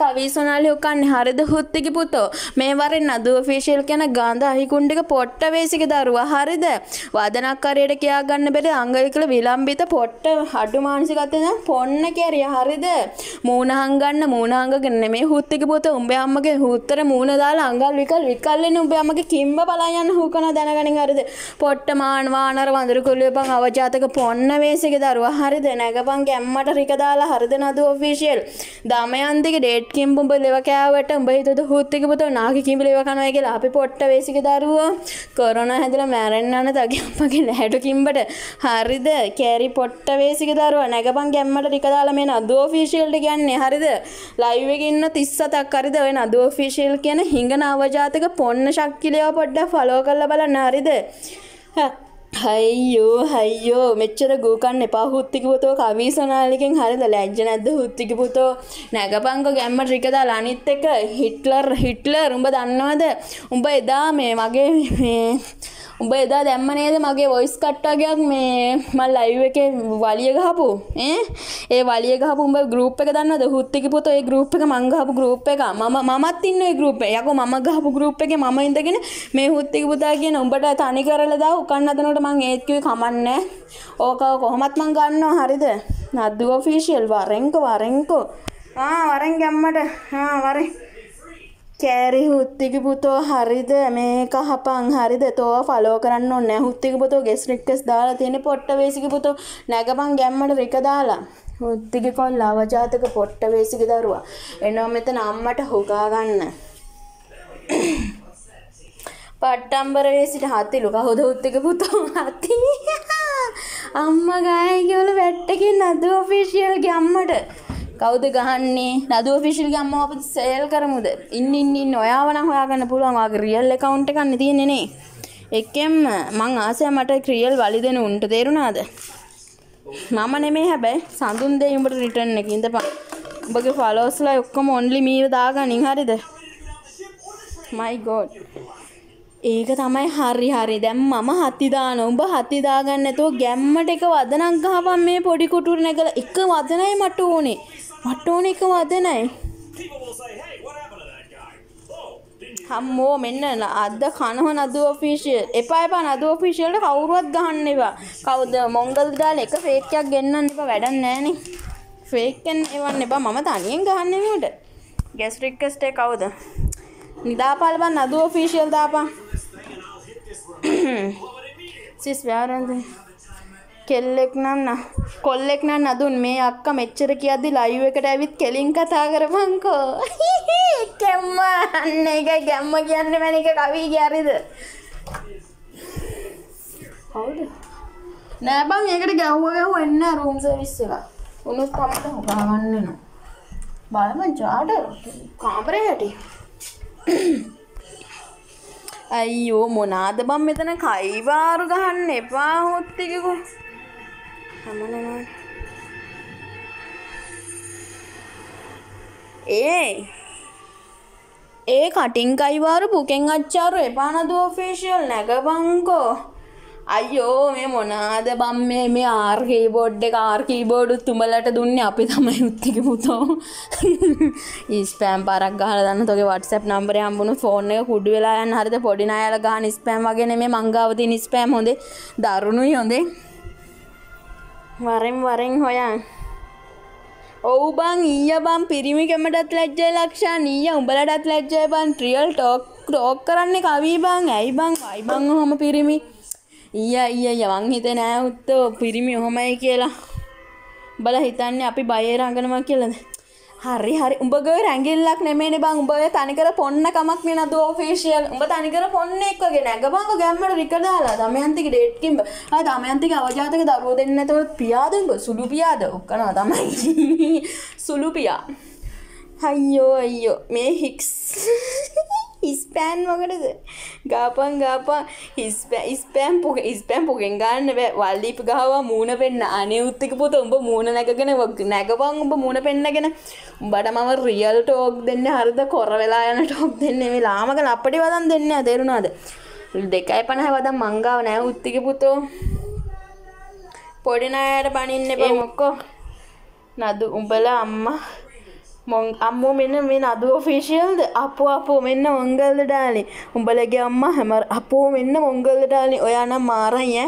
කවිසුනාලි උකන්නේ හරිද හුත්තිකි පුතෝ මේ වරෙන් නදුව ෆේෂියල් කියන ගඳ අහිකුණ්ඩික පොට්ට වේසික දරුවා හරිද? වදනක්කරයට කියා ගන්න බැරි අංගලිකල විලම්බිත පොට්ට අඩු මානසිකත්වය පොන්න කැරිය හරිද? මූණහං ගන්න මූණහංගගෙන මේ හුත්තිකි පුතෝ උඹේ අම්මගේ හුත්තර මූණ දාලා අංගල් විකල් විකල්ලෙන උඹේ අම්මගේ කිම්බ බලා යන්න හුකන දැනගනින් හරිද? පොට්ට මාන වානර වඳුරු කුලියපන් අවජාතක පොන්න වේසික දරුවා හරිද? නැගපන් ගැම්මට රික දාලා හරිද නදුව ෆේෂියල්? දමයන්දිගේ ඩේට් කිම්බුඹ ලෙව කෑවට උඹ හිතද හුත්තික පුතෝ නාකි කිඹ ලෙව කනවා කියලා අපි පොට්ට වේසික දරුවෝ. කොරෝනා හැදලා මැරෙන්න යන තගේ අපගේ නැහැටු කිම්බට හරිද? කෑරි පොට්ට වේසික දරුවා නැගපන් ගැම්මට ටික දාලා මේ නදුව ෆීෂියල්ට කියන්නේ හරිද? ලයිව් එකේ ඉන්න 37ක් හරිද? ඔය නදුව ෆීෂියල් කියන හිඟන අවජාතක පොන්න ශක්තිලියව පොඩ්ඩක් ෆලෝ කරලා බලන්න හරිද? හයියෝ හයියෝ මෙච්චර ගූකන්න එපා. හුත්තිකිපුතෝ කවීසනාලිකෙන් හරිද ලැජ්ජ නැද්ද හුත්තිකිපුතෝ නැගපංක ගැම්ම ට්‍රිකදාල අනිත් එක? හිට්ලර් හිට්ලර් උඹ දන්නවද? උඹ එදා මේ මගේ උඹ එදා දැම්ම නේද මගේ වොයිස් කට්ටාගයක් මේ මල් ලයිව් එක වලිය ගහපු? ඒ ඒ වලිය ගහපු උඹ ගෲප් එක දන්නවද? හුත්තිකි පුතෝ ඒ ගෲප් එක මං ගහපු ගෲප් එක. මම මමත් ඉන්න ඒ ගෲප් එක. යකෝ මම ගහපු ගෲප් එකේ මම ඉඳගෙන මේ හුත්තිකි පුතා කියන උඹට තනි කරලා දාව උකන්න හදනකොට මං ඒත් කිව්වේ කමන්නේ ඕක කොහොමත් මං ගන්නවා. හරිද? නද්දු ඔෆිෂියල් වරෙන්කෝ වරෙන්කෝ. ආ වරෙන් ගැම්මට. ආ වරෙන්. කෑරි හුත්තිකි පුතෝ හරිද? මේක හපන් හරිද? තෝ ෆලෝ කරන්න ඕනේ හුත්තිකි පුතෝ ගෙස් රික්වෙස් දාලා තියෙන පොට්ට වේසිකි පුතෝ. නැගපන් ගැම්මට රික දාලා. හුත්තිකි කොල්ල අවජාතක පොට්ට වේසිකි දරුවා. එනවා මෙතන අම්මට හොගා ගන්න. පට්ටම්බර වේසිට හතිලු. කහුද හුත්තිකි පුතෝ? හති. අම්ම ගායකවල වැට්ටකින් නද ඔෆිෂියල්ගේ අම්මට. කවුද ගහන්නේ? නදුව ෆිෂිල් ගම්ම අප සේල් කරමුද? ඉන්න ඉන්න ඔයාවන හොයාගන්න පුළුවන්. වගේ රියල් එකකවුන්ට් එකක් තියෙන්නේ නේ. එක්කෙම මං ආසය මට ක්‍රියල් වලි දෙන උන්ට තේරුණාද? මම නෙමේ හැබැයි සඳුන් දෙයි උඹට රිටර්න් එක. ඉඳපන්. උඹගේ ෆලෝස්ලා ඔක්කොම ඔන්ලි මීව දාගනින්. හරිද? මයි ගෝඩ් ඒක තමයි හරි හරි. දැන් මම හති දාන. උඹ හති දාගන්න නැතුව ගැම්මට එක වදනක් ගහපන් මේ පොඩි කුටුර නැගලා. එක වදනයි මට ඕනේ. මට ඕනේ එක වදනයි. හම්මෝ මෙන්න අද කනහ නදු ඔෆිසිියල් එපා එපා නදු ඔෆිසිියල්ට කවුරුවත් ගහන්න එවා කවුද මොංගල් දාල එක ෆේක්කයක් ගෙන්න්න එප. වැඩන්න නෑන ෆේක්කෙන් එවන්න එපා. මම තනියෙන් ගහන්නමට ගැස්ට්‍රික්කස්ටේ කවුද? නිදාපල්බන් නදු ඔෆිසිියල් දාපා සිස් ව්‍යාරන්ද කෙල්ලෙක් නන්න කොල්ලෙක් නම් නදුන් මේ අක්ක මෙච්චර කියද්දි ලයිව් එකට ඇවිත් කෙලින් කතා කරපංකෝ කෙම්ම අන්න එක ගැම්ම කියන්න මැනික කවී ගැරිද හවුද? නෑබං ඒකට ගැව්ව ගැහුව එන්න රූම් සර්විස් එක. උනුත් තමට හොකාගන්න බලම ජාඩ කාමරය හැටි. අයියෝ මොනාද බම් මෙතන? කයිවාරු ගහන්න එපා හොත්තිකකු හමනවා ඒ ඒ කටින් කයිවාරු පුකෙන් අච්චාරු එපානදුව ෆේෂියල් නැගබංකෝ අයියෝ මේ මොනාද බම් මේ මේ ආර්කී බොඩ් එක ආර්කී බෝඩු තුඹලට දුන්නේ අපි තමයි උත්තික පුතෝ ඉස්පෑම් පරක් ගහලා දන්න තොගේ WhatsApp නම්බරේ හම්බුණු ෆෝන් එක කුඩු වෙලා යන හරිද පොඩි ණයලා ගහන ස්පෑම් වගේ නෙමෙයි මංගාව තියෙන ස්පෑම් හොඳේ දරුණුයි හොඳේ වරෙන් වරෙන් හොයන්. ඔවු බං ඊය බම් පිරිමිකමටත් ලැජ්ජය ලක්ෂා නීය උඹලටත් ලැජ්ජය බන් ට්‍රියල් ටෝක් ටෝක් කරන්නේ කවී බං? ඇයි බං? අයිබං හොම පිරිමි? ඊය ඊය යවන් හිත නෑ උත්තෝ පිරිමි ඔහොමයි කියලා. බල හිතන්නේ අපි බයේ රඟනවා කියලද? හරි හරි. උඹගේ රැගිල්ලක් නෙමේනි බං. උඹ ඔය තනිකර පොන්න කමක් නේ නද ඔෆිෂියල් උඹ තනිකර පොන්න එක්කගේ නැගපංක ගැම්මට රික දාලා දමයන්තික ඩේට් කිම්බ. ආ දමයන්තික අවජාතක දරුවෝ දෙන්න නැතුව පියාද උඹ? සුළු පියාද? ඔක්කනවා තමයි. සුළු පියා. අයියෝ අයියෝ. මේ හික්ස්. ඉස්පෑන් වකටද ගාපන් ගාපා ඉස්පෑම් පුක ඉස්පෑම් පුකෙන් ගන්න බෑ. වල්ලිප ගහවා මූුණ පෙන්න්න අනේ උත්තක පුත උඹ මූුණ නැගෙන නැගපන් උඹ මූුණ පෙන්න්නගෙන උඹට මම රියල් ටෝක් දෙන්න හරිද? කොර වෙලා යන ටෝක් දෙන්න මේ ලාමක අපටි වදන් දෙන්න තේරුණාද දෙකයි පණහ වදම් මංගාව නෑ උත්තික පුතෝ. පොඩිනයට බනින්න බ මොක්කෝ නදු උඹල අම්මා මොං අම්මෝ මෙන්න මේ නදුව ෆිසිියල්ද අපෝ අපෝ මෙන්න මොංගල්ද ඩාලි. උඹලගේ අම්ම හැමර අපෝ මෙන්න මොංගල්ද ඩාලි. ඔයානම් මාරයි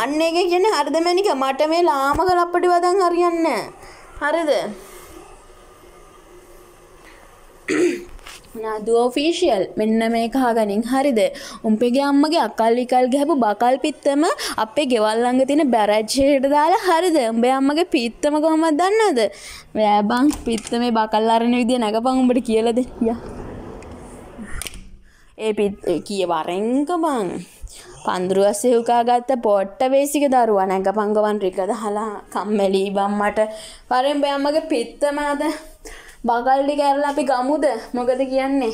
අන්න එක කියන හර්දමැනික මට මේ ලාමක ලප්පටි වදන් හරියන්න හරිද? නදුවෝෆීෂියල් මෙන්න මේ කාගනින් හරිද? උම්පෙගේ අම්මගේ අකල් විකල් ගැපු බකල් පිත්තම අපේ ගෙවල්ලඟ තින බැරච්චයට දාලා හරිද? උඹේ අම්මගේ පිත්තම කොහොමත් දන්නද වෑබං පිත්ත මේ බකල්ලාරණ විදිය නැගපං උඹට කියලද? ය. ඒ පිත් කිය වරෙංක බං. පන්දුරුවස්සේ හුකා ගත්ත පොට්ට වේසික දරුව නැග පංගවන් රිකද හලා කම්මැලී බම්මට. වරෙන් බෑම්මගේ පිත්තමාද බගල්ඩි කැරලා අපි ගමුද? මොකද කියන්නේ?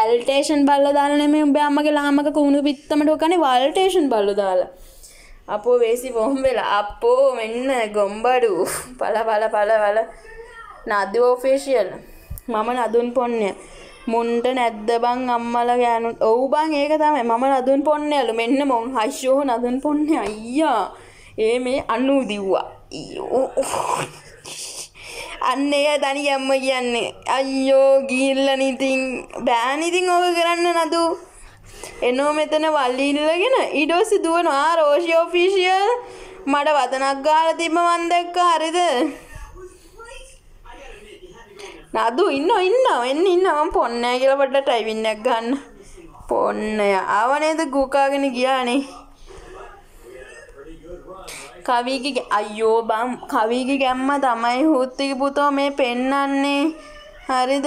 ඇල්ටේෂන් බල්ල දාලන මේ උඹ අම්මගේ ලාමක කුණු පිත්තමට කනේ වල්ටේෂන් බල්ලු දාලා. අපෝ වේසි බොහොම වෙලා. අපෝ මෙන්න ගොම්බඩු. පල පල පල වල නද ෝෆේෂියල් මම නදුන් පොන්න. මුන්ට නැද්ද බං අම්මල ගෑනු ඔවු බං ඒක තමයි. මම නදුන් පොන්නයලු මෙන්න මොන් හශ්‍යෝ නදුන් පොන්න. අයියා. ඒ මේ අන්නු දිව්වා. අන්න ඒ තනි අම්ම කියන්නේ අයියෝ ගිල්ලන ඉතින් බෑනිතින් ඕක කරන්න නතු එනෝ මෙතන වල්ලිල්ලගෙන ඉඩෝසි දුවනවා රෝෂි ඔෆිසිියල් මට වතනක් ගාල තිබ මන්දක්ක හරිද? නදු ඉන්න ඉන්න එන්න ඉන්නම පොන්නෑ කියලපට ටයිවින්නක් ගන්න. පොන්නය ආවනේද ගූකාගෙන ගියානේ. කවීගේ අයෝ බම් කවීගේ ගැම්ම තමයි හුත්තික පුතෝ මේ පෙන්නන්නේ. හරිද?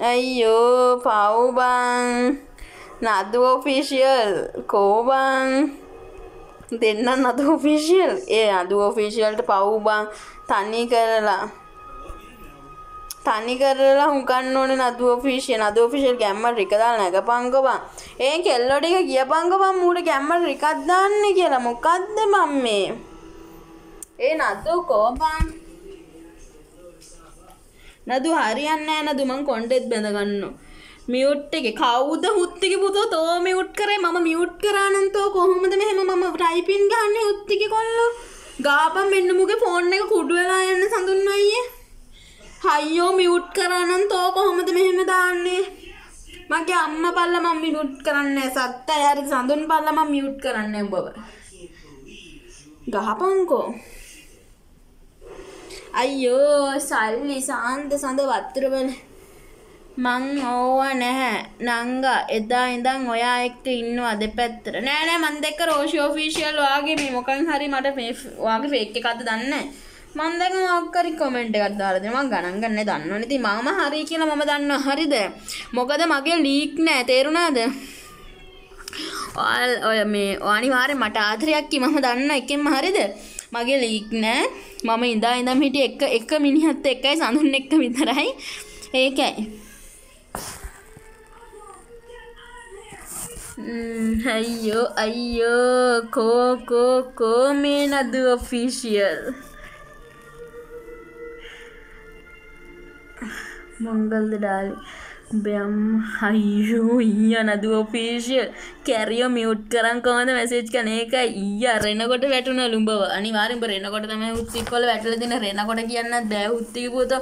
අයියෝ පව්බං නද ෝෆිසිියල් කෝබං දෙන්න නද ෝෆිසිියල් ඒ අද ෝෆිසිියල්ට පව්බං තනි කරලා. තනි කරලා හුකන්න ඕන නදුව ෆිෂය නදුව ෆිෂල් ගැම්ම රිකදල් නැක පංගබන් ඒ කෙල්ලොටික කිය පංගබන් මූට ගැම්ම රිකත්දාන්න කියලා. මොකක්ද මම් මේ ඒ නදු කෝපන්. නදු හරියන්න ෑන දුමන් කොන්ටෙත් බැඳගන්න. මියුට් එක කවුද හුත්තික පුතෝ තෝ මියුට් කරේ? මම මියුට් කරානන්තෝ කොහොමද මෙහෙම? මම ටයිපින් ගන්න උත්තික කොල්ලු. ගාපම් මෙන්නමුගේ ෆෝන් එක කුඩු වෙලා යන්න සඳුන්න අයියේ. හයියෝ මියුට් කරන්න තෝ කොහොමද මෙහෙම දාන්නේ? මගේ අම්ම පල්ල මම මියුට් කරන්න සත්ත අයරි සඳුන් පල්ල මම මියුට් කරන්න බව ගහපංකෝ අයියෝ සල්ලි සාන්ත සඳ වත්තරවල මං ඕවා නැහැ. නංග එදා ඉඳන් ඔයා එක්ක ඉන්නවා දෙපැත්තට. නෑ නෑ මන් දෙක්ක රෝෂි ඔෆිෂියල් වාගේ මේ මොකන් හරි මට මේ වාගේ ෆේක් එකක්ද දන්නේ මන් දැන් මොකක්කරි කමෙන්ට් එකක් දාලා දෙනවා. මං ගණන් ගන්න දන්නවනේ ඉතින් මම හරි කියලා මම දන්නවා. හරිද? මොකද මගේ ලීක් නෑ. තේරුණාද? ඔයාල් ඔය මේ අනිවාර්යෙන් මට ආදරයක් කි මම දන්න එකෙන්ම හරිද? මගේ ලීක් නෑ. මම ඉඳා ඉඳම් හිටිය එක එක මිනිහත් එක්කයි සඳුන් එක්ක විතරයි. ඒකයි. අයියෝ අයියෝ කෝ කෝ කෝ මේ නදු ඔෆිෂියල් මොංගල්ද ඩාලි. උඹයම් හයියෝ ඊය නදුව ඔෆිසිියල් කැරියෝ මියුට් කරන් කොහොද මැසේජ් කන එක ඊය රෙනකොට වැටුන ලුඹව. අනිවාරෙන් රෙනකොට තම උත්තිකොල වැටල දින රෙනකොට කියන්න බෑ. උත්තික පුත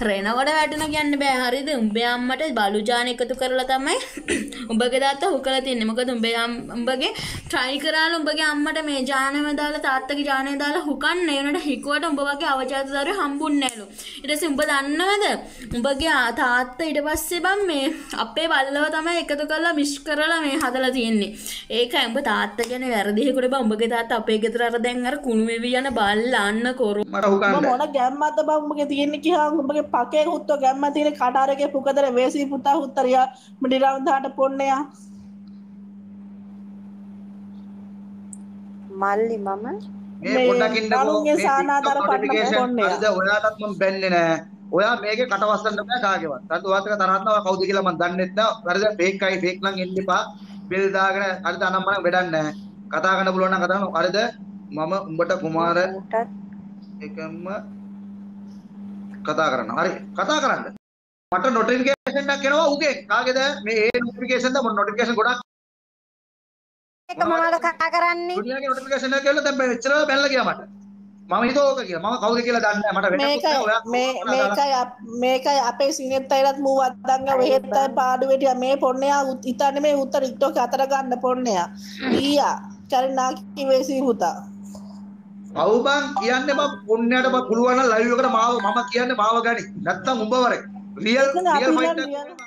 රෙනකොට වැටන කියන්න බෑ. හරිද? උඹේ අම්මට බලුජාන එකතු කරලා තමයි උඹගේ දාත්ත හුකල තියන්න මොකද උඹේ උඹගේ ට්‍රයි කරාල උඹගේ අම්මට මේ ජානම දාලා තාත්තක ජානය දාලා හුකන් ඒනට හිකුවට උඹ වගේ අවජාතදර හම්බුන්නෑලු ඉටස උඹ දන්නවද? උඹගේ තාත්ත ඉට පස්සේ බම් මේ අපේ බල්ලව තමයි එකතු කරලා මිෂ් කරලා මේ හදලා තියෙන්නේ. ඒක ඇඹ තාත්ත ගැන වැරදිහෙකුට බ උඹගේ තාත්ත අපේ ගෙතර අර දැන් අර කුණුවෙවි යන බල්ල අන්න කොරු. මොන ගැම්මත බම්මගේ තියෙන්නේ කියා උඹගේ පකේ හුත්තෝ ගැම්ම තියෙන කටාරගේ පුකදර වේසී පුතා හුත්තරියා මිඩිරවන්දාට පොන්නයා. මල්ලි මම. මේ මේ පොඩ්ඩක් ඉන්නකෝ නළුන්ගේ මේ සානාධාර TikTok පට්ටම notification කොන්නේ. හරිද ඔයාටත් මම බැන්නේ නෑ. ඔයා මේකේ කටවස්සන්න බෑ කාගේවත්. රතු වාතක තරහනවා කවුද කියලා මම දන්නෙත් නෑ. හරිද ෆේක් අයි ෆේක් නම් එන්න එපා බෙල් දාගෙන හරිද අනම් මනම් වැඩක් නෑ කතා කරන්න පුළුවන් නම් කතා කරන්න හරිද? මම උඹට කුමාර එකම කතා කරන්න. හරි. කතා කරන්න. මට නොටිෆිකේෂන් එකක් එනවා උගේ. කාගේද? මේ ඒ නොටිෆිකේෂන් ද? මොන නොටිෆිකේෂන් ගොඩක්? ඒක මොනවද කතා කරන්නේ? දුනියාගේ නොටිෆිකේෂන් එක කියලා දැන් මෙච්චර බැලලා ගියා මට මම හිතෝක කියලා. මම කවුද කියලා දන්නේ නැහැ. මට වෙන මේකයි මේකයි අප- සිනෙත් අයිලත් මූ අදංග වෙහෙත්තයි පාඩුවෙටිය මේ පොන්නයා ඉතන්න මේ උත්තර ඉක්ටෝක අතර ගන්න පොන්නයා. ඊයා කරනාකි වේසී පුතා පව් බං කියන්නේ බං පුන්නයට බං පුළුවන් නම් ලයිව් එකට මාව මම කියන්නේ මාව ගනි. නැත්තම් උඹ වරේ. රියල් ඉතින් රියල් ෆයිට්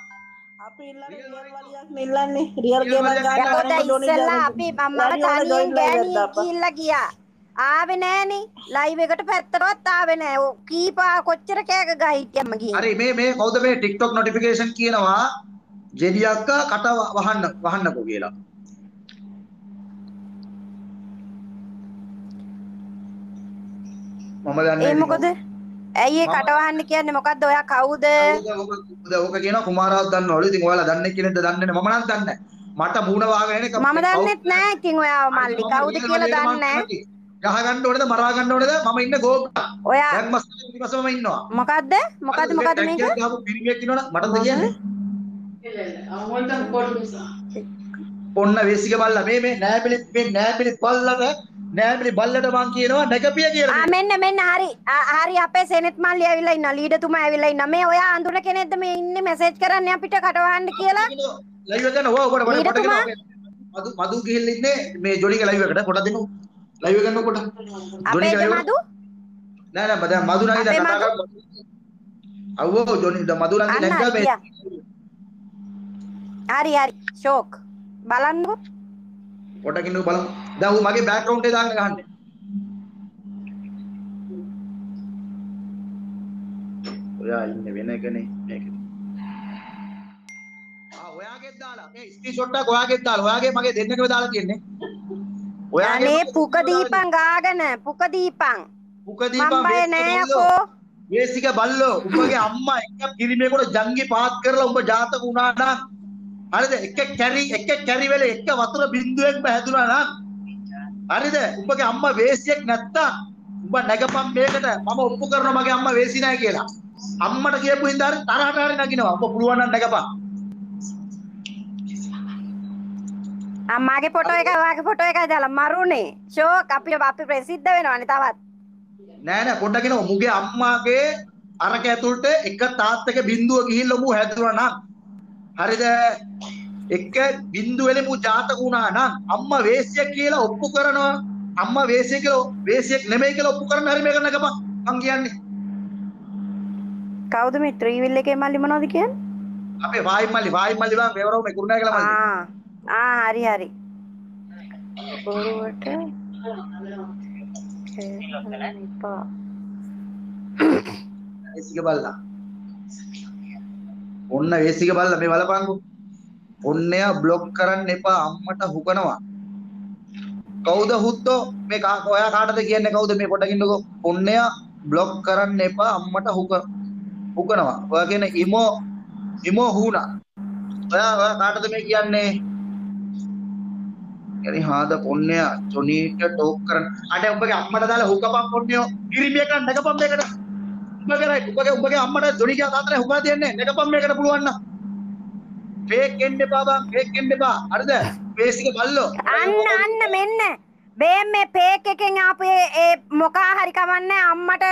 අපි ඉල්ලන්නේ රියල් වලියක් නෙල්ලන්නේ රියල් ගේම වලියක් ගන්න ඉස්සෙල්ලා අපි මම තනියෙන් ගෑණි කිල්ල ගියා ආවේ නෑනේ ලයිව් එකට පැත්තටවත් ආවේ නෑ. කීපා කොච්චර කෑක ගහ හිටියම්ම ගිහින්. හරි මේ මේ කවුද මේ TikTok notification කියනවා ජෙඩි අක්කා කට වහන්න වහන්නකෝ කියලා. මම දන්නේ ඒ මොකද? ඇයි ඒ කටවහන්න කියන්නේ? මොකද්ද ඔයා? කවුද? ඕක කියන කුමාරවත් දන්නවලු ඉතින් ඔයාලා දන්නේ කියලාද දන්නේ නැහැ. මම නම් දන්නේ නැහැ. මට මූණ වාගෙන එක මම දන්නෙත් නෑ ඉතින් ඔයාව මල්ලි. කවුද කියලා දන්නේ නෑ ගහ ගන්න ඕනේද මරා ගන්න ඕනේද? මම ඉන්නේ ගෝප ඔයා දැන් මස් පිටිපස්සම ඉන්නවා. මොකද්ද? මොකද්ද මොකද්ද මේක? ගහපු පිරිමියෙක් ඉන්නවනේ. මටද කියන්නේ? පොන්න වේසික බල්ලා. මේ මේ නෑබිලි මේ නෑබිලි බල්ලට නෑබිලි බල්ලට මං කියනවා නැගපිය ආ කියලා මෙන්න මෙන්න. හරි. ආ, හරි. අපේ සෙනෙත් මල්ලි ඇවිල්ලා ඉන්නවා. ලීඩතුමා ඇවිල්ලා ඉන්නවා. මේ ඔයා අඳුන කෙනෙක්ද මේ ඉන්නේ? මැසේජ් කරන්නේ අපිට කටවහන්න කියලා? ලයිව් එක කරන ඕවා ඔකට ලීඩතුමා? කියනවා මදු මදු ගිහිල්ලා ඉන්නේ මේ ජොනිගේ ලයිව් එකට. පොඩ දෙනු ලයිව් එක කරනකොට අපේද මදු නෑ නෑ දැන් මදු නංගි දැන් අපේ කතා? කරමු අවෝ ජොනි මදු නංගි නැග්ගා මේ. හරි හරි ෂෝක්. බලන්නකෝ. පොඩකින් බලමු. දැන් ඌ මගේ බෑග්ග්‍රවුන්ඩ් එක දාන්න ගහන්නේ. ඔයා ඉන්නේ වෙන එකනේ මේක ආ ඔයාගෙත් දාලා. මේ ස්ක්‍රීන්ෂොට් එකක් ඔයාගෙත් දාලා. ඔයාගේ මගේ දෙන්නකම දාලා තියෙන්නේ අනේ පුක දීපන් ගාගෙන පුක දීපන්. පුක දීපන් බය නෑ යකෝ. වේසික බල්ලෝ. උඹගේ අම්මා එක පිරිමේකට ජංගි පාත් කරලා උඹ ජාතක වුණා නම් හරිද? එක කැරි එක කැරි වෙල එක වතුර බින්දුවෙක්ම හැදුනා නම් හරිද? උඹගේ අම්මා වේසියෙක් නැත්තම් උඹ නැගපම් මේකට. මම ඔප්පු කරනවා මගේ අම්මා වේසි නැහැ කියලා. අම්මට කියපු හින්දා හරි තරහට හරි නගිනවා. උඹ පුළුවන් නම් නැගපම් අම්මාගේ ෆොටෝ එකයි ඔයාගේ ෆොටෝ එකයි දාලා මරුනේ. ෂෝක් අපි අපි ප්‍රසිද්ධ වෙනවනේ තවත්. නෑ නෑ පොඩ්ඩක් කියනවා මුගේ අම්මාගේ අරක ඇතුළට එක තාත්තක බින්දුව ගිහිල්ලා මු හැදුනා නම්. හරිද? එක බින්දුවෙලි මු ජාතක වුණා නම් අම්මා වේසියක් කියලා ඔප්පු කරනවා. අම්මා වේසිය කියලා වේසියක් නෙමෙයි කියලා ඔප්පු කරන්න හරි මේක නගපන්. මං කියන්නේ. කවුද මේ ත්‍රීවිල් එකේ මල්ලි මොනවද කියන්නේ? අපේ වායි මල්ලි වායි මල්ලි බං මේවරව මේ කුරුණෑ කියලා මල්ලි. ආ ආ හරි හරි බොරුවට කියන්න එපා. වේසික බල්ලා ඔන්න වේසික බල්ලා මේ බලපංකෝ ඔන්නය බ්ලොක් කරන්න එපා අම්මට හුකනවා කවුද හුත්තෝ මේ කා ඔයා කාටද කියන්නේ කවුද මේ පොඩ්ඩක් ඉන්නකෝ ඔන්නය බ්ලොක් කරන්න එපා අම්මට හුක හුකනවා ඔයා කියන්නේ ඉමෝ ඉමෝ හුණා ඔයා ඔයා කාටද මේ කියන්නේ එරිහාද පොන්නයා ජොනීට ටෝක් කරන. අනේ උඹගේ අම්මට දාලා හුකපම් පොන්නෝ ඉරිමියක නැගපම් මේකට. උඹ කරයි උඹගේ උඹගේ අම්මට ජොනීගේ තාත්තට හුකා දෙන්නේ නැගපම් මේකට පුළුවන් නම්. ෆේක් එන්න එපා බං ෆේක් එන්න එපා. හරිද? ෆේස් එක බලලෝ. අන්න අන්න මෙන්න. මේ මේ ෆේක් එකෙන් ආපු ඒ මොකා හරි කවන්නේ අම්මට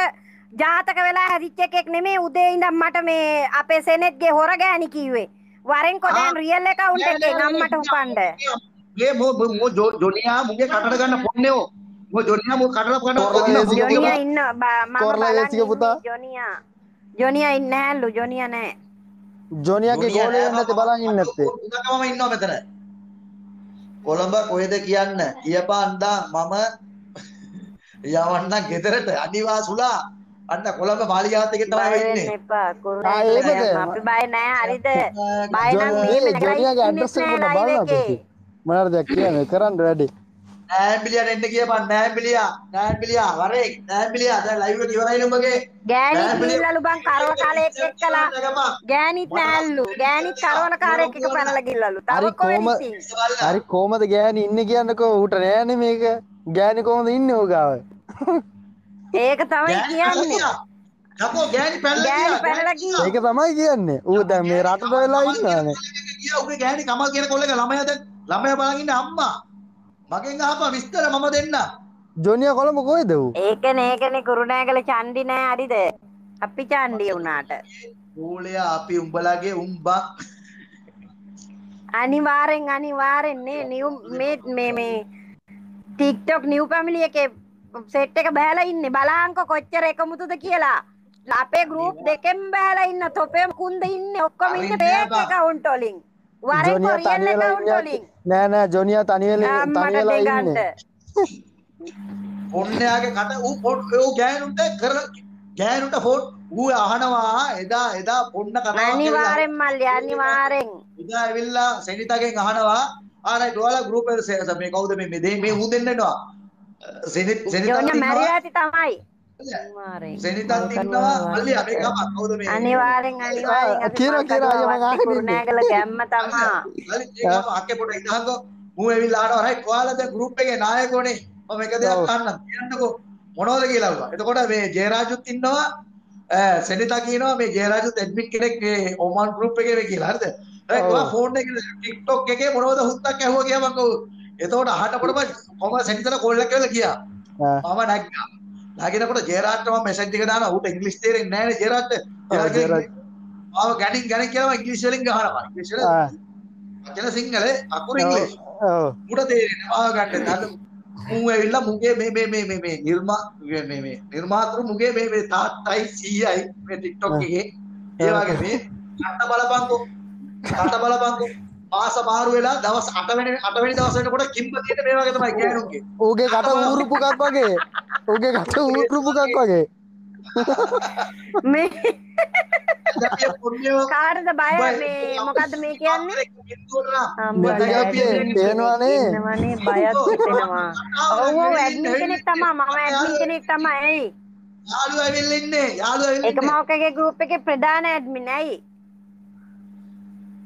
ජාතක වෙලා හැදිච්ච එකෙක් නෙමේ උදේ ඉඳන් මට මේ අපේ සෙනෙත්ගේ හොර ගෑණි කිව්වේ. වරෙන් කොදෑන් රියල් එකවුන්ට් එකෙන් අම්මට උපන්ඩ මේ මෝ මෝ ජොනියා මුගේ කටට ගන්න පොන්නේෝ මෝ ජොනියා මෝ කටට ගන්න ජොනියා ඉන්න මම කොරලා වේසික පුතා. ජොනියා. ජොනියා ඉන්න හැල්ලු. ජොනියා නෑ ජොනියාගේ වෙන්නේ නැති බලන් ඉන්නේ නැත්තේ. උදකමම ඉන්නවා මෙතන. කොළඹ කොහෙද කියන්න? කියපාන්දා මම යවන්න ගෙදරට. අනිවා සුලා අන්න කොළඹ මාලිගාවත් එකේ තමයි වෙන්න ඉන්නේ එපා. ආ, ඒකද? කුරුණෑ අපි බය නෑ හරිද? බය නම් මේ මේ ජොනියාගේ ඇඩ්‍රස් එක පොඩ්ඩක් බලන්න මොනවද දෙයක් කියන්නේ? කරන්න වැඩි. නෑම්බිලියට එන්න කියපන්. නෑම්බිලියා නෑම්බිලියා වරේ නෑම්බිලියා දැන් ලයිව් එක ඉවරයි නුඹගේ ගෑණි නෑම්බිලියා. ගිහිල්ලාලු බං කරව කාලයක් එක්කලා. නැගපන්. ගෑනිත් නැහැල්ලු ගෑනිත් කරවන කාරයෙක් එක පැනලා ගිල්ලලු. හරි තව කොහෙද කොහොම- ඉතින්? හරි කොහමද ගෑණි ඉන්නේ කියන්නකෝ? ඌට නෑනේ මේක. ගෑණි කොහමද ඉන්නේ ඌ ගාව? ඒක තමයි කියන්නේ. යකෝ ගෑණි පැනලා ගියා. ඒක තමයි කියන්නේ. ඌ දැන් මේ රටට වෙලා ඉන්නවානේ. ගියා. උගේ ගෑණි කමල් කියන කොල්ලගේ ළමයා දැන් ළමයා බලන් ඉන්නේ අම්මා. මගෙන් අහපන් විස්තර මම දෙන්න. ජොනිය කොළඹ කොයිද වූ ඒකන ඒකන කුරුණෑගල චන්ඩි නෑ අරිද? අපි චන්ඩිය වුණාට. ඌලය අපි උඹලගේ උම්බා. අනිවාරෙන් අනිවාරෙන්නේ නිව් මේ මේ මේ ටික්ටොක් නිව් පැමිලි එක සෙට් එක බෑලා ඉන්න. බලාංක කොච්චර එකමුතුද කියලා. අපේ ගරුප් දෙකෙන් බෑලා ඉන්න තොපේ කුන්ද ඉන්න. ඔක්කොම ඉන්න බා. කවුන්ටෝලින් වරෙන් ජොනිය කොරියන් කවුන්ටෝලින් ඉන්න නෑ නෑ ජොනිය තනිවෙල අම්මට තනිවෙලා ඉන්න. ඔන්නයාගේ කට ඌ පොඩ් ඌ ගෑනුන්ට කර ගෑනුන්ට ෆෝන් ඌ අහනවා එදා එදා පොන්න කතාවක් කියලා. අනිවාරෙන් මල්ලි අනිවාරෙන් එදා ඇවිල්ලා සෙනිතගෙන් අහනවා ආරයි ඔයාලා ගෲප් එකේ මේ කවුද මේ මේ මේ ඌ දෙන්නවා සෙනිත් ඉන්නවා මැරිලා ඇති තමයි අනිවාරෙන් සෙනිතත් ඉන්නවා. මල්ලියා මේ ගම. කවුද මේ? අනිවාරෙන් අපි කියනවා, කියනවා, අයියා මං අහගෙන ඉන්නේ. කුරුණෑගල ගැම්ම තමා. මල්ලි මේ ගම අක්කේ පොඩ ඉඳහංගෝ. ඌ ඇවිල්ලා අහනවා රයි දැන් ගෲප් එකේ නායකෝනේ? මම එක දෙයක්. අහන්නම්. කියන්නකෝ. මොනවද කියලා වුණා එතකොට මේ ජයරාජුත් ඉන්නවා. සෙනිතා කියනවා මේ ජයරාජුත් ඇඩ්මින් කෙනෙක් මේ ඔමාන් ගෲප් එකේ මේ කියලා. හරිද? රයි. ඔයා ෆෝන් එකේ TikTok එකේ මොනවද හුත්තක් ඇහුවා කියලා මම එතකොට අහනකොටම කොහම සෙනිතට කෝල් එකක් කියලා ගියා. මම නැග්ගා. නැගිනකොට ජේරාට්ට මම මෙසේජ් එක දානවා. ඌට ඉංග්‍රීසි තේරෙන්නේ නැහැ නේ ජේරාට්ට. ඔව්, ජේරාට්. ආව ගැණින් ගැණින් කියලා මම ඉංග්‍රීසි වලින් ගහනවා. ඉංග්‍රීසි වල. වචන සිංහල අකුරු ඉංග්‍රීසි. ඌට තේරෙන්නේ. ආව ගන්න. අද මූ ඇවිල්ලා මුගේ මේ මේ මේ මේ මේ නිර්මා මේ මේ නිර්මාතෘ මුගේ මේ මේ තාත්තයි සීයයි මේ TikTok එකේ ඒ වගේ මේ අට බලපංකෝ අට බලපංකෝ මාස මාරු වෙලා දවස් 8 වෙනි 8 වෙනි දවස් වෙනකොට කිම්බතියට මේ වගේ තමයි ගෑනුන්ගේ ඌගේ කට ඌරුපුකක් වගේ. ඌගේ කට ඌරුපුකක් වගේ. මේ කාටද බය මේ? මොකද්ද මේ කියන්නේ? පේනවානේ. ඉන්නවනේ බයත් හිතෙනවා. ඔව් ඔව් ඇඩ්මින් කෙනෙක් තමයි මම ඇඩ්මින් කෙනෙක් තමයි. ඇයි යාළුවා ඇවිල්ලා ඉන්නේ. යාළුවා ඇවිල්ලා එක මොකකගේ ගෲප් එකේ ප්‍රධාන ඇඩ්මින් ඇයි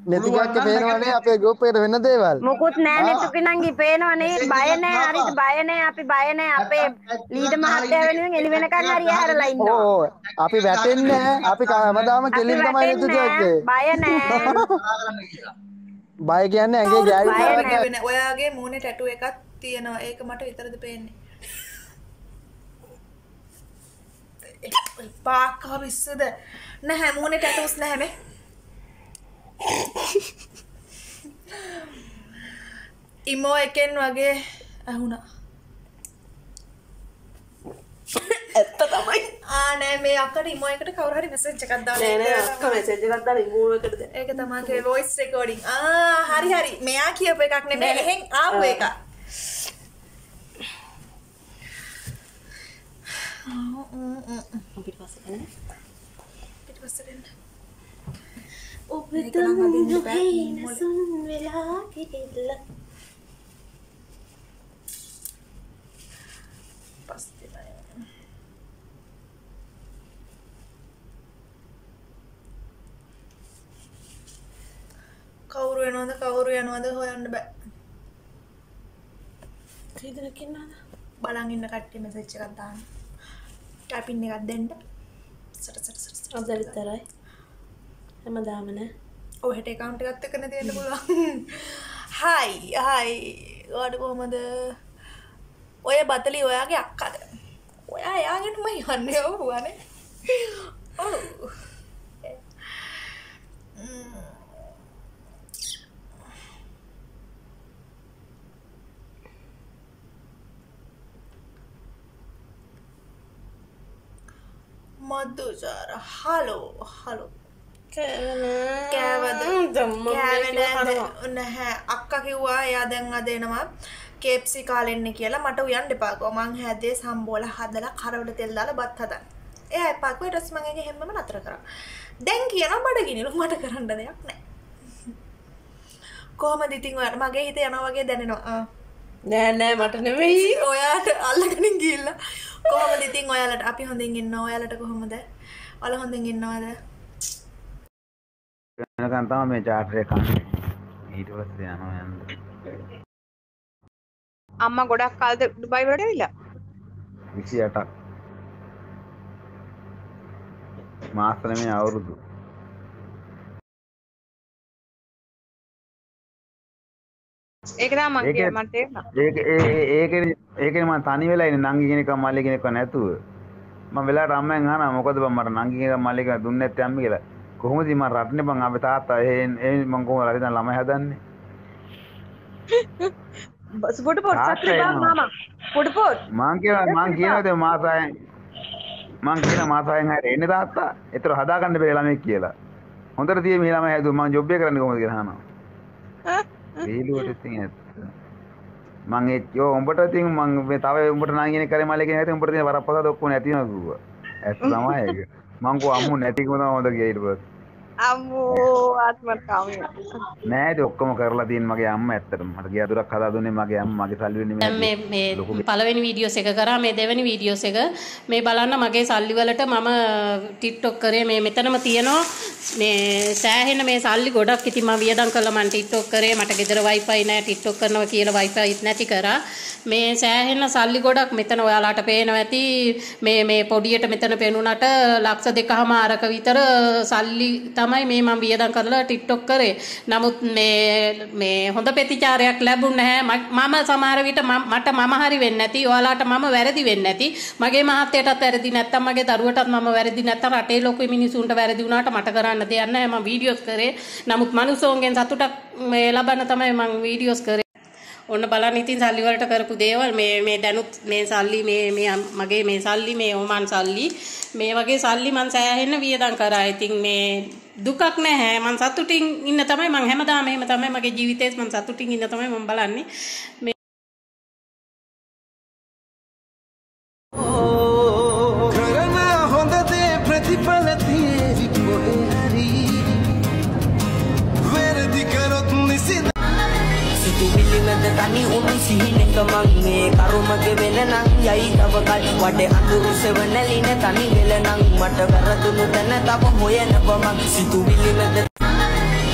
නැතිගක්ක පේනවානේ අපේ ගෝප් එකට වෙන දේවල්. මොකුත් නෑ නේ. තුකිනංගි පේනවනේ බය නෑ හරිද? බය නෑ අපි බය නෑ. අපේ ලීඩ මහත්තයා වෙනුවෙන් එළි වෙනකන් හරි ඇහැරලා ඉන්නවා. ඕ අපි වැටෙන්නේ. අපි හැමදාම අපි කෙලින් තමයි වැටෙන්නේ නෙතුජෙක්කේ නෑ, බය කියන්නේ බය ගෑවි ඔයාගේ මූුණේ ටැටු එකක් තියෙනවා. ඒක මට විතරද පේන්නේ. පාක්කා විස්සද නැහැ මූුණේ ටැටුස් නැහැමේ ඉමෝ එකෙන් වගේ ඇහුණා ඇත්ත තමයි ආනෑ මේ අකට ඉමෝ එකට කවරහරි මෙසෙච්ච එකක් දාලා මෙසේජ් එකක් දාලා ඉමෝ එකටද ඒක තමගේ වොයිස් රෙකෝඩින් ආ හරි හරි මෙයා කියප එකක් නෙමේ එහෙන් ආපු එක පිටිපස්සට එන්න. මේක නම් අදින්න බෑ, මොලේ. පස්සේ නෑ. කවුරු වෙනවද? කවුරු යනවද? හොයන්න බෑ. බලන් ඉන්න කට්ටිය මෙසේජ් එකක් දාන්න. ටයිපින් එකක් දෙන්න. සට සට සට සට අද විතරයි හැමදාම නෑ. ඔය හෙට account එකත් එක්කනේ තියෙන්න පුළුවන්. හයි හයි ඔයාට කොහමද? ඔය බතලි ඔයාගේ අක්කද? ඔයා එයාගෙනම යන්නේ ඔව්වනේ ඔව් මදුජාර හලෝ හලෝ කෑවද? නැහැ. අක්ක කිව්වා එයා දැන් අද එනවා කේප්සි කාලෙන්න කියලා මට උයන් දෙපාකෝ මං හැදේ සම්බෝල හදලා කරවල තෙල් දාලා බත් හදන්න. එයා එපාකෝ ඊට පස්සේ මං ඒක හැමම නතර කරා. දැන් කියනවා බඩගිනිලු මට කරන්න දෙයක් නැහැ කොහමද ඉතින් ඔයාට? මගේ හිත යනවා වගේ දැනෙනවා. නෑ නෑ මට නෙවෙයි. ඔයාට අල්ලගනින් ගිල්ල කොහොමද ඉතින් ඔයාලට? අපි හොඳින් ඉන්න ඔයාලට කොහොමද? ඔල හොඳින් ඉන්නවද වෙනකන් තමයි මේ චාටර් එක කන්නේ. ඊට පස්සේ යනවා යන්න. අම්මා ගොඩක් කාලද ඩුබයි වලට ඇවිල්ලා 28ක්. මාස නෙමෙයි අවුරුදු. ඒක තමයි මං ඒක- කිය මට තේරුණා. ඒක ඒක ඒකන ම තනි වෙලා ඉන්නේ නංගි කෙනෙක් මල්ලි කෙනෙක් නැතුව මම වෙලාවට අම්මෙන් අහනවා මොකද බං මට නංගි කෙනෙක් මල්ලි කෙනෙක් දුන්නේ නැත්තේ අම්මි කියලා කොහොමද මම රටනේ බං අපේ තාත්තා. එහෙන් එහෙන් මං කොහොමද හරි දැන් ළමයි හදන්නේ. පොඩ් තාත්තා සත්‍රි බා. මාමා. පුඩු පොඩ්. මං කියනවා මං කියනවා දැන් මාසයෙන් මං කියන මාසයෙන් හරි එන්නේ තාත්තා. ඒතර හදාගන්න බැරි ළමෙක් කියලා. හොඳට tie මේ ළමයි හැදුවා. මං ජොබ් එක කරන්නේ කොහොමද කියලා අහනවා. වීලුවට ඉතින් ඇත්ත. මං ඒ යෝ උඹට ඉතින් මං මේ තව උඹට නංගි කෙනෙක් කරේ මල්ලි කෙනෙක් නැති උඹට තියෙන වරප්පසාද ඔක්කොම නැති වෙනවා කිව්වා. ඇත්ත තමයි ඒක. මං කෝ අම්මු නැතිකම තමයි හොඳ කියලා ඊට පස්සේ අම්මෝ ආත්මට කාමිය. නෑ ඉතින් ඔක්කොම කරලා තියෙන මගේ අම්මා ඇත්තටම. මට ගියා දුරක් හදා දුන්නේ මගේ අම්මා. මගේ සල්ලි වෙන්නේ දැන් මේ මේ පළවෙනි වීඩියෝස් එක කරා මේ දෙවෙනි වීඩියෝස් එක. මේ බලන්න මගේ සල්ලි වලට මම ටික්ටොක් කරේ. මේ මෙතනම තියෙනවා. මේ සෑහෙන මේ සල්ලි ගොඩක් ඉතින් මම වියදම් කළා මම ටික්ටොක් කරේ. මට ගෙදර වයිෆයි නැහැ ටික්ටොක් කරනවා කියලා වයිෆයිත් නැති කරා. මේ සෑහෙන සල්ලි ගොඩක් මෙතන ඔයාලාට පේනවා ඇති. මේ මේ පොඩියට මෙතන පෙනුනට ලක්ෂ දෙකමාරක විතර සල්ලි තමයි මේ මම වියදම් කරලා ටික්ටොක් කරේ. නමුත් මේ මේ හොඳ ප්‍රතිචාරයක් ලැබුණ නැහැ. මම- මම සමහර විට මම- මට මම හරි වෙන්නේ නැති ඔයාලාට මම වැරදි වෙන්නේ නැති. මගේ මහත්තයටත් වැරදි නැත්තම් මගේ දරුවටත් මම වැරදි නැත්තම් රටේ ලොකු මිනිසුන්ට වැරදි වුණාට මට කරන්න දෙයක් නැහැ. මම වීඩියෝස් කරේ. නමුත් මනුස්සෝන්ගෙන් සතුටක් මේ ලබන්න තමයි මම වීඩියෝස් කරේ. ඔන්න බලන්න ඉතින් සල්ලි වලට කරපු දේවල්. මේ මේ දැනුත් මේ සල්ලි මේ මේ අම්- මගේ මේ සල්ලි මේ ඕමන් සල්ලි. මේ වගේ සල්ලි මං සෑහෙන්න වියදම් කරා. ඉතින් මේ දුකක් නැහැ. මං සතුටින් ඉන්න තමයි මං හැමදාම එහෙම තමයි මගේ ජීවිතේත් මං සතුටින් ඉන්න තමයි මං බලන්නේ. තනි උණු සිහිනක මං මේ කරුමගේ වෙන නම් යයි තව කල් වඩේ අඳුරු සෙවණැලින තනි වෙල නම් මට වැරදුණු තැන තව හොයන බමක් සිතුවිලි මැද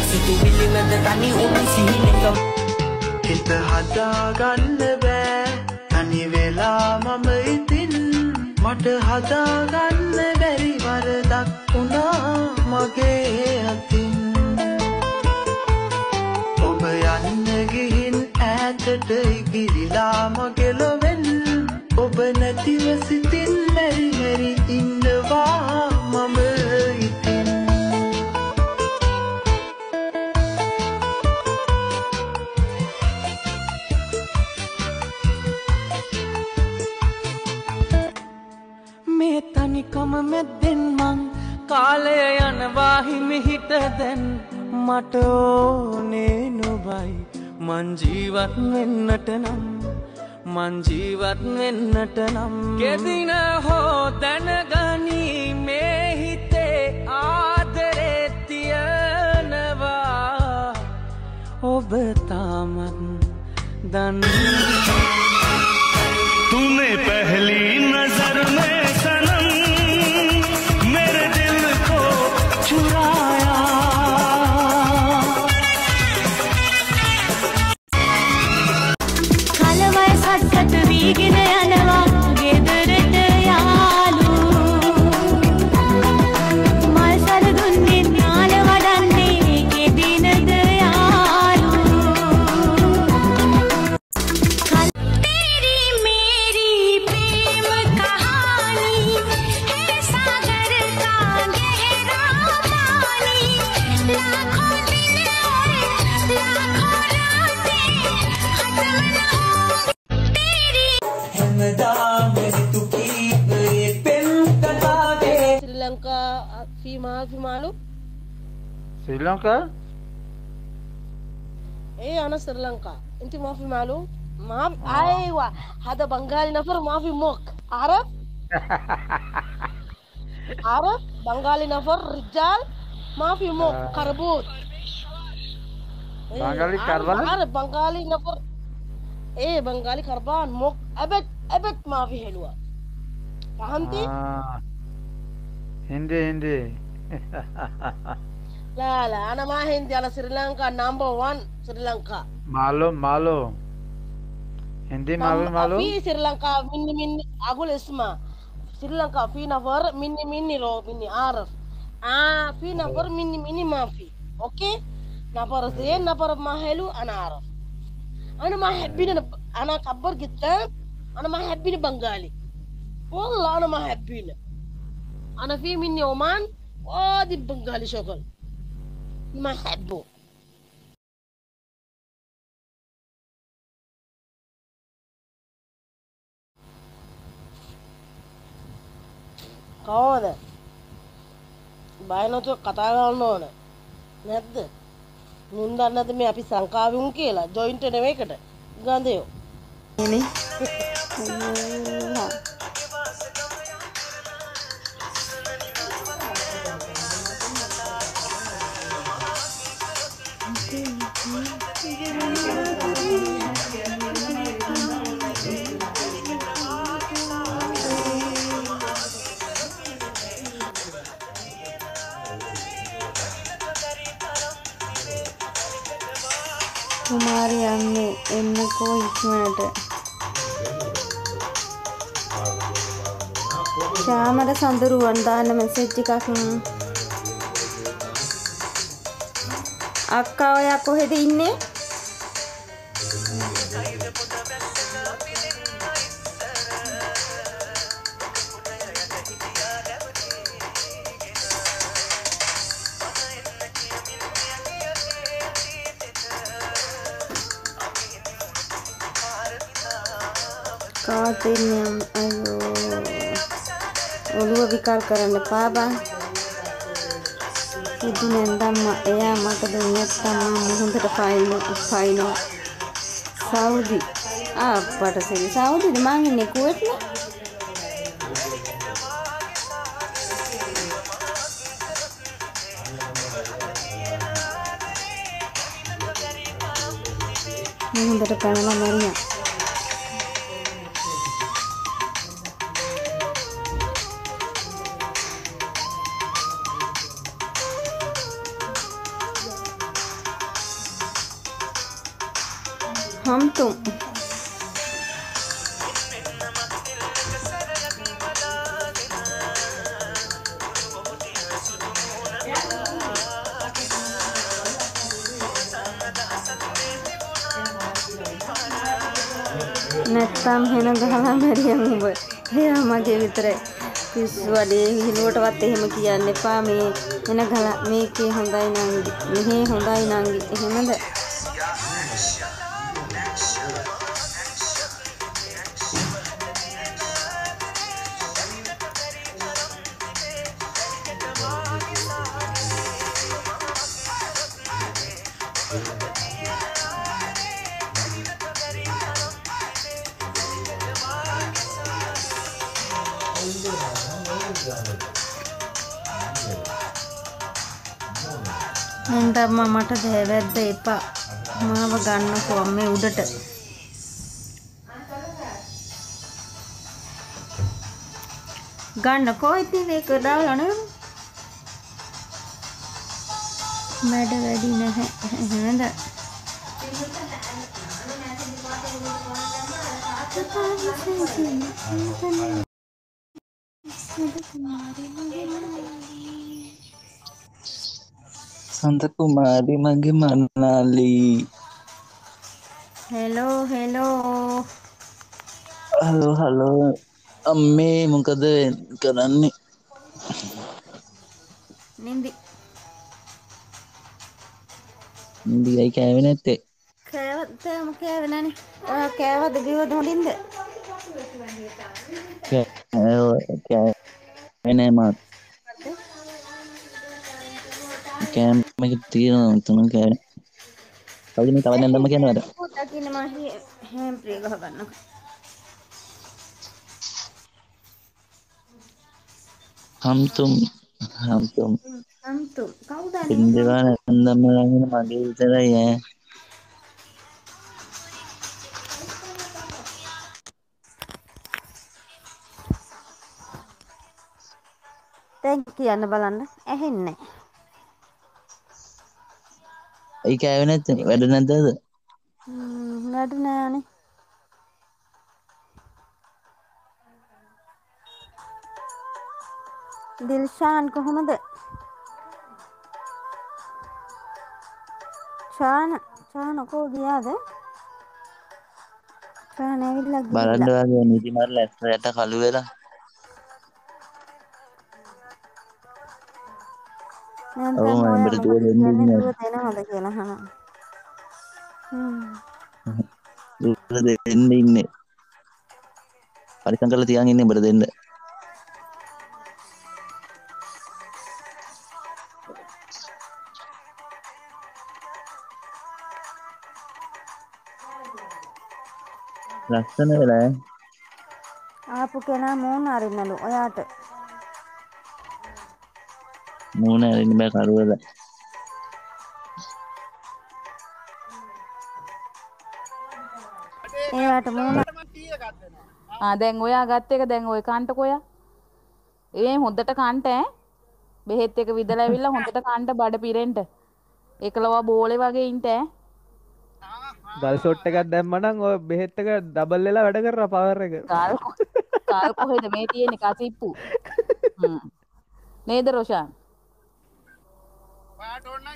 සිතුවිලි මැද තනි උණු සිහිනක හිත හදාගන්න බෑ. තනි වෙලා මම ඉතින් මට හදාගන්න බැරි වරදක් වුණා මගේ අතින්. ඈතට ඉගිරිලා මගෙලොවෙන් ඔබ නැතිව සිතින් මැරි මැරි ඉන්නවා මම ඉතින්. මේ තනිකම මැද්දෙන් මං කාලය යනවා හිමිහිට දැන්. මට ඕනේ නොබයි මං ජීවත් වෙන්නට නම් මං ජීවත් වෙන්නට නම්. කෙදින හෝ දැනගනී මේ හිතේ ආදරේ තියනවා. ඔබ තාමත් දන්න තුනේ පහලි නසා Lanka? Eh, anak Sri Lanka. Inti maafi malu? Maaf, ah. aywa. Ada Bengali nafar maafi mok. Arab? Arab? Bengali nafar rijal? Maafi mok, uh. karbut. Bengali karban? Arab, Bengali nafar. Eh, Bengali karban, mok. Abet, abad maafi helwa. Paham ti? Hindi, Hindi. Lala, ana mahin di ala Sri Lanka number one Sri Lanka. Malu, malu. Hindi malu, malu. Tapi Sri Lanka mini mini, aku lesma. Sri Lanka fi number mini mini lo mini araf. Ah, fi number mini mini mafi. Oke, number sih, number mahelu ana ar. Ana mahebi ana ana kabar kita, ana mahebi ni Bengali. Wallah ana mahebi ni. Ana fi mini Oman, wah di Bengali sokol. ما حبه කවද බයනතු කතා කරන්න ඕන නැද්ද මුන් දන්නද මේ අපි සංකාවුන් කියලා ජොයින්ට නෙවේකට ගඳයෝ කුමාරි ශාමර සඳරුවන් දාන්න මෙසේජ් එකක් අක්කා ඔයා කොහෙද ඉන්නේ? කාටෙන්නම් අයෝ ඔළුව විකල් කරන්න එපා බං ඉදි නැන්දම්ම එයා මට දුන්නත් තමා මුහුදට පයින්න පයිනෝ සෞදි අපට සෙරි සෞදිද මං ඉන්නේ කුවේට්නේ මුහුදට පැනලා මැරියා නැත්තම් හෙන ගහලා මැරියන් උඹ. එයා මගේ විතරයි. පිස්සු වඩේ හිලුවටවත් එහෙම කියන්න එපා. මේ එන ගලා මේකේ හොඳයි නංගි. මෙහේ හොඳයි නංගි. එහෙමද? එපා මාව ගන්නකෝ අම්මේ උඩට. ගන්නකෝ ඉතින් ඒක දාලා නේ මඩ වැඩි නැහැ. එහෙමද සඳ කුමාරි මගේ මන්නාලී හෙලෝ හෙලෝ හලෝ හලෝ අම්මේ මොකද කරන්නේ? නින්දි දිගයි කෑවෙ නැත්තේ. කෑවත්තම කෑවෙනනේ ඔයා කෑවද බිවද හොඳින්ද? කෑවෙනෑ මාත් කෑම් එක තියෙනවා තුන කෑවෙන කවුද තව නැන්දම කියනවද දකින්න මම හැම් ප්‍රිය ගහ ගන්නකෝ හම්තුම් හම්තුම් අන්තු කවුද පින්දවා නැන්දම ළඟින මගේ විතරයි ඈ දැන් කියන්න බලන්න ඇහෙන්නේ ඒ කෑවෙ නැත්තේ වැඩ නැද්ද අද හ්ම් වැඩ නෑනේ දිල්ෂාන් කොහොමද ශාන ශාන කෝ ගියාද රාන ඇවිල්ලා බලන්න ගිහිල්ලා වගේ නිදි මරලා ඇස් යට කළු වෙලා මම දැන් ඔයා දෙන්න කියන්නේ ඉන්නේ දුව දෙනවද කියලා අහනවා හ්ම් දුව දෙන්න ඉන්නේ පරිසම් කරලා තියන් ඉන්නේ උඹට දෙන්න ලස්සන වෙලා. ආපු කෙනා මූණ අරින්නලු ඔයාට මූණ ඇරෙන්න බෑ කරුවල ආ දැන් ඔයා ගත්ත එක දැන් ඔය කන්ට කොයා? ඒ හොඳට කන්ට ඈ? බෙහෙත් එක විදලා ඇවිල්ලා හොඳට කන්ට බඩ පිරෙන්න. එකලවා බෝලේ වගේ ඉන්න ඈ? ගල් ෂොට් එකක් දැම්මනම් ඔය බෙහෙත් එක ඩබල් වෙලා වැඩ කරනවා පවර් එක. කාල් කොහෙද? මේ තියෙන්නේ කසිප්පු. නේද රොෂාන් પાટોડ